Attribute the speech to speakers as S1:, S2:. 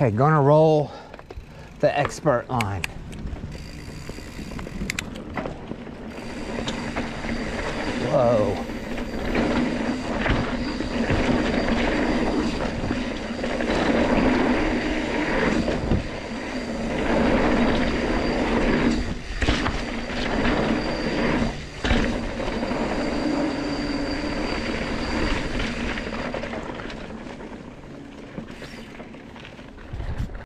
S1: Okay, gonna roll the expert line. Whoa.